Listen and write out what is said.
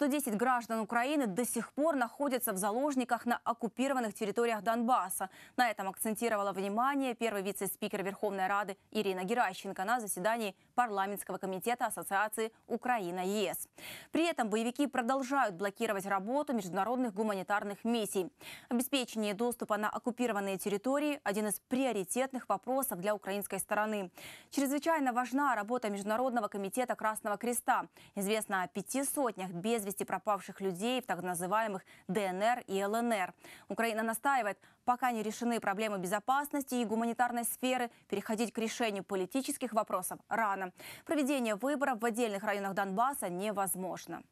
110 граждан Украины до сих пор находятся в заложниках на оккупированных территориях Донбасса. На этом акцентировала внимание первый вице-спикер Верховной Рады Ирина Геращенко на заседании парламентского комитета Ассоциации Украина-ЕС. При этом боевики продолжают блокировать работу международных гуманитарных миссий. Обеспечение доступа на оккупированные территории – один из приоритетных вопросов для украинской стороны. Чрезвычайно важна работа Международного комитета Красного Креста. Известно о пяти сотнях без вести пропавших людей в так называемых ДНР и ЛНР. Украина настаивает, пока не решены проблемы безопасности и гуманитарной сферы, переходить к решению политических вопросов рано. Проведение выборов в отдельных районах Донбасса невозможно.